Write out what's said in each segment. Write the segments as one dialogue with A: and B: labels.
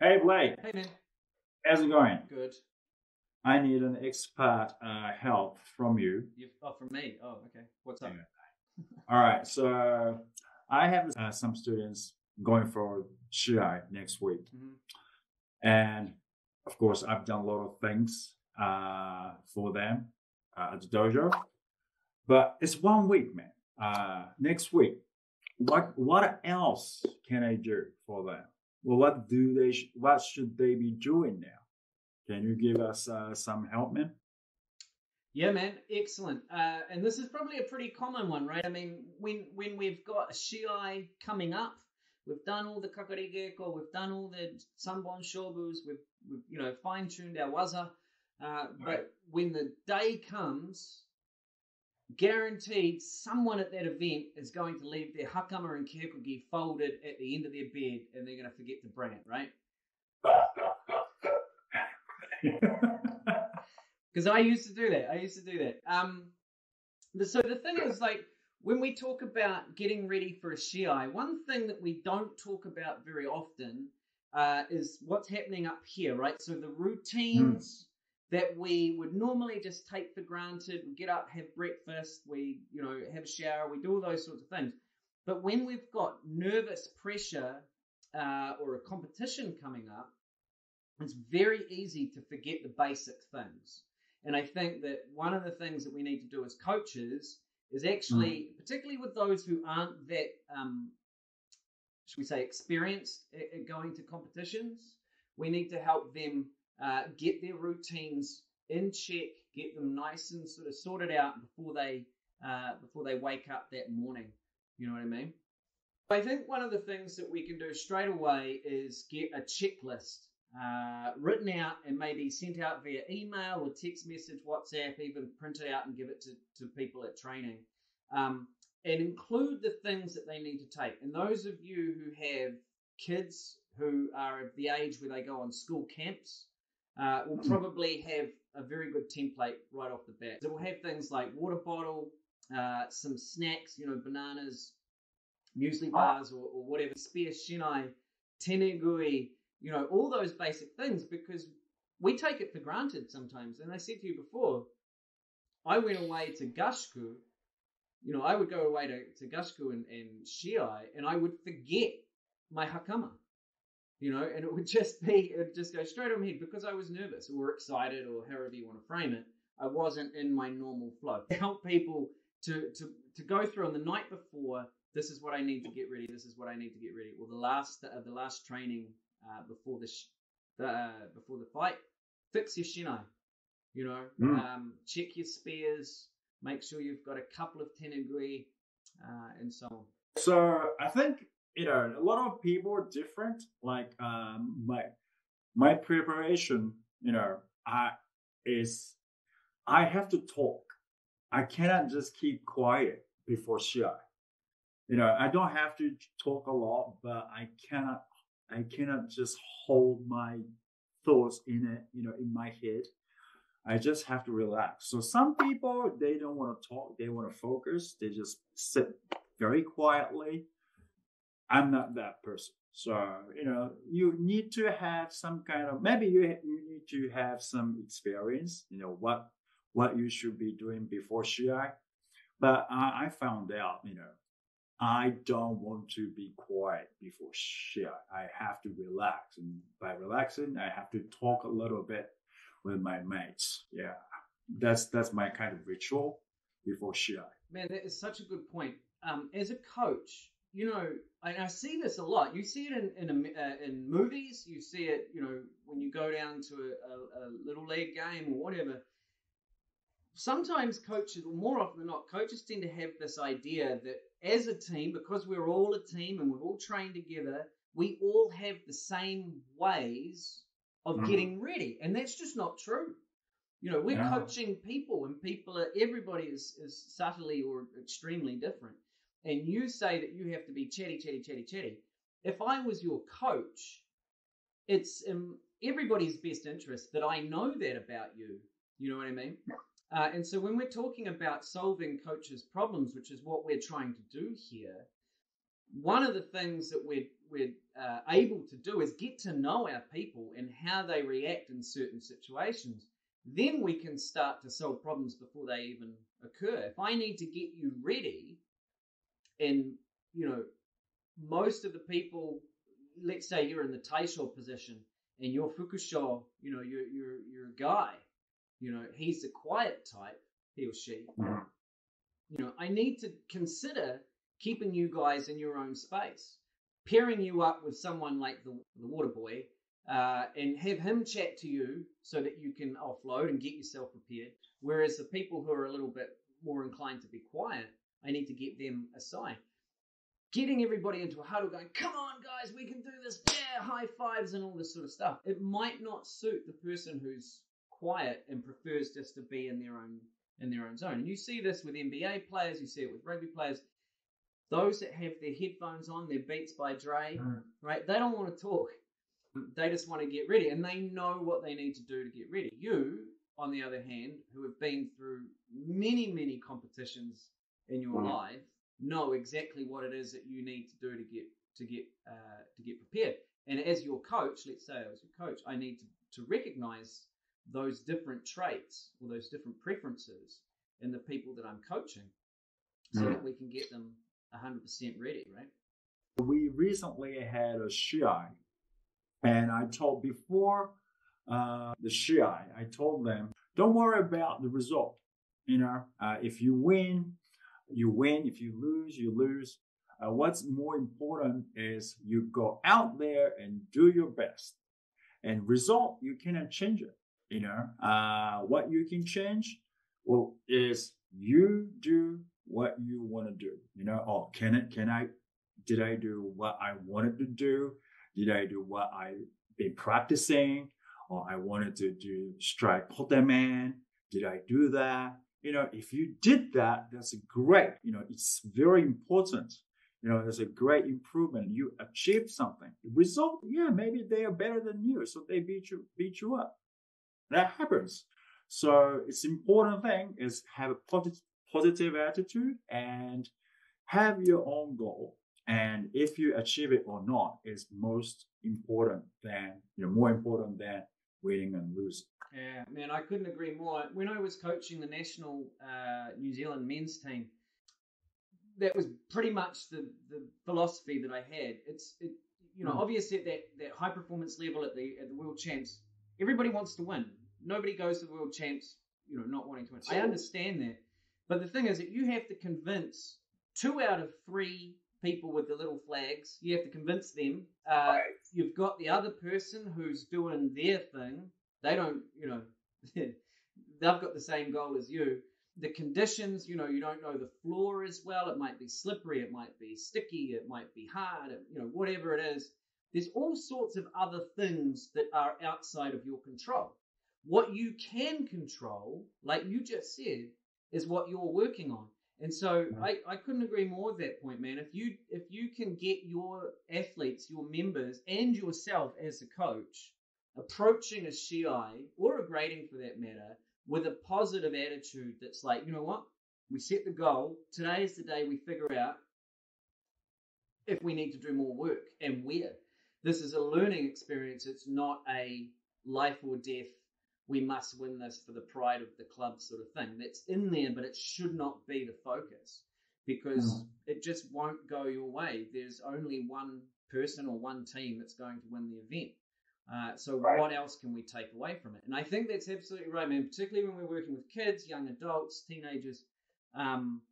A: Hey Blake,
B: Hey man,
A: how's it going?
B: good.
A: I need an expert uh, help from you.
B: You oh from me. Oh okay. What's up?
A: Yeah. All right, so I have uh, some students going for Shiai next week,
B: Mhm.
A: and of course I've done a lot of things uh, for them uh, at the dojo, but it's one week, man. Uh, next week, what what else can I do for them? Well, what do they? sh- What should they be doing now? Can you give us uh, some help, man?
B: Yeah, man, excellent. Uh, and this is probably a pretty common one, right? I mean, when when we've got Shiai coming up, we've done all the kakarigeiko, we've done all the sanbon shobus, we've, we've you know fine tuned our waza. Uh,
A: Right.
B: But when the day comes, guaranteed someone at that event is going to leave their hakama and keikogi folded at the end of their bed, and they're going to forget to bring it, right? because I used to do that. I used to do that. Um, the- so the thing is, like, when we talk about getting ready for a Shiai, one thing that we don't talk about very often uh, is what's happening up here, right? So the routines that we would normally just take for granted. We get up, have breakfast, we, you know, have a shower, we do all those sorts of things. But when we've got nervous pressure uh, or a competition coming up, it's very easy to forget the basic things. And I think that one of the things that we need to do as coaches is actually, particularly with those who aren't that, um, should we say, experienced at going to competitions, we need to help them uh, get their routines in check, get them nice and sort of sorted out before they uh, before they wake up that morning. You know what I mean? I think one of the things that we can do straight away is get a checklist uh, written out and maybe sent out via email or text message, WhatsApp, even print it out and give it to, to people at training. Um, and include the things that they need to take. And those of you who have kids who are of the age where they go on school camps uh, will probably have a very good template right off the bat. So we'll have things like water bottle, uh, some snacks, you know, bananas, muesli bars, or, or whatever, spear shinai, tenugui, you know, all those basic things because we take it for granted sometimes. And I said to you before, I went away to gasshuku, you know, I would go away to, to gasshuku and, and Shiai, and I would forget my hakama, you know, and it would just be, it would just go straight on my head because I was nervous or excited or however you want to frame it. I wasn't in my normal flow. Help people to, to, to go through on the night before. This is what I need to get ready. This is what I need to get ready. Or the last, uh, the last training uh, before the, sh- the uh, before the fight. Fix your shinai. You know,
A: Mm.
B: um, check your spears. Make sure you've got a couple of tenugui, uh, and so on.
A: So I think you know a lot of people are different. Like um, my my preparation, you know, I is I have to talk. I cannot just keep quiet before shot. You know, I don't have to talk a lot, but I cannot I cannot just hold my thoughts in it, you know, in my head. I just have to relax. So some people they don't want to talk, they want to focus, they just sit very quietly. I'm not that person. So, you know, you need to have some kind of maybe you you need to have some experience, you know, what what you should be doing before Shiai. But I, I found out, you know, I don't want to be quiet before Shiai. I have to relax. And by relaxing, I have to talk a little bit with my mates. Yeah. That's that's my kind of ritual before Shiai.
B: Man, that is such a good point. Um, as a coach, you know, and I see this a lot. You see it in in, a, uh, in movies. You see it, you know, when you go down to a, a, a little league game or whatever. Sometimes coaches, or more often than not, coaches tend to have this idea that as a team, because we're all a team and we've all trained together, we all have the same ways of
A: Mhm.
B: getting ready, and that's just not true. You know, we're
A: Yeah.
B: coaching people, and people are everybody is is subtly or extremely different. And you say that you have to be chatty, chatty, chatty, chatty. If I was your coach, it's in everybody's best interest that I know that about you. You know what I mean? Uh, and so when we're talking about solving coaches' problems, which is what we're trying to do here, one of the things that we're we're uh, able to do is get to know our people and how they react in certain situations. Then we can start to solve problems before they even occur. If I need to get you ready, and you know, most of the people, let's say you're in the Taisho position and you're Fukusho, you know, you're you're you're a guy, you know, he's the quiet type, he or she.
A: Mhm.
B: You know, I need to consider keeping you guys in your own space, pairing you up with someone like the the water boy, uh, and have him chat to you so that you can offload and get yourself prepared. Whereas the people who are a little bit more inclined to be quiet, I need to get them a aside. Getting everybody into a huddle, going, "Come on, guys, we can do this!" Yeah, high fives and all this sort of stuff. It might not suit the person who's quiet and prefers just to be in their own in their own zone. And you see this with NBA players, you see it with rugby players. Those that have their headphones on, their Beats by Dre,
A: Mm.
B: right? They don't want to talk. They just want to get ready, and they know what they need to do to get ready. You, on the other hand, who have been through many, many competitions in your
A: Mhm.
B: life, know exactly what it is that you need to do to get to get uh, to get prepared. And as your coach, let's say I was your coach, I need to, to recognize those different traits or those different preferences in the people that I'm coaching, so
A: Mm.
B: that we can get them 100% ready, right?
A: we recently had a Shiai, and I told before uh, the Shiai, I told them, don't worry about the result. You know, uh, if you win, you win. If you lose, you lose. Uh, what's more important is you go out there and do your best. And result, you cannot change it. You know, uh, what you can change, well, is you do what you want to do. You know, oh, can it? Can I did I do what I wanted to do? Did I do what I've been practicing? Or I wanted to do strike man? Did I do that? You know, if you did that, that's great. You know, it's very important. You know, there's a great improvement. You achieved something. The result, yeah, maybe they are better than you, so they beat you beat you up. That happens. So it's important thing is have a positive positive attitude and have your own goal and if you achieve it or not is most important than you know more important than winning and losing
B: Yeah, man, I couldn't agree more. When I was coaching the national uh, New Zealand men's team, that was pretty much the, the philosophy that I had. It's it, you know
A: Mm.
B: obviously at that, that high performance level at the at the world champs, everybody wants to win. Nobody goes to the world champs, you know, not wanting to win. I understand that, but the thing is that you have to convince two out of three people with the little flags. You have to convince them. Uh, You've got the other person who's doing their thing. They don't, you know, they've got the same goal as you. The conditions, you know, you don't know the floor as well. It might be slippery, it might be sticky, it might be hard, it- you know, whatever it is. There's all sorts of other things that are outside of your control. What you can control, like you just said, is what you're working on. And so. I, I couldn't agree more with that point, man. If you if you can get your athletes, your members, and yourself as a coach approaching a Shiai or a grading for that matter with a positive attitude that's like, you know what? We set the goal. Today is the day we figure out if we need to do more work and where. This is a learning experience. It's not a life or death. We must win this for the pride of the club sort of thing. That's in there, but it should not be the focus because
A: Mhm.
B: it just won't go your way. There's only one person or one team that's going to win the event. Uh, so
A: Right.
B: what else can we take away from it? And I think that's absolutely right, man. Particularly when we're working with kids, young adults, teenagers, um,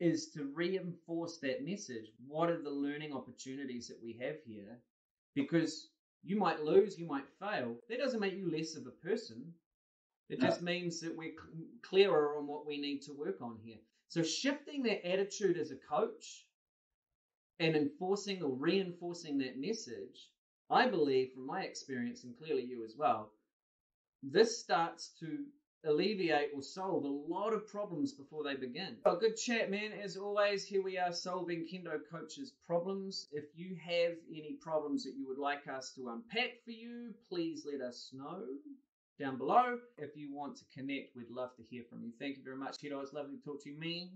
B: is to reinforce that message. What are the learning opportunities that we have here? Because you might lose, you might fail. That doesn't make you less of a person. It
A: No.
B: just means that we're cl- clearer on what we need to work on here. So shifting that attitude as a coach and enforcing or reinforcing that message, I believe from my experience and clearly you as well, this starts to alleviate or solve a lot of problems before they begin. Oh, good chat, man. As always, here we are solving Kendo Coach's problems. If you have any problems that you would like us to unpack for you, please let us know down below. If you want to connect, we'd love to hear from you. Thank you very much, Hiro. It's lovely to talk to you, me.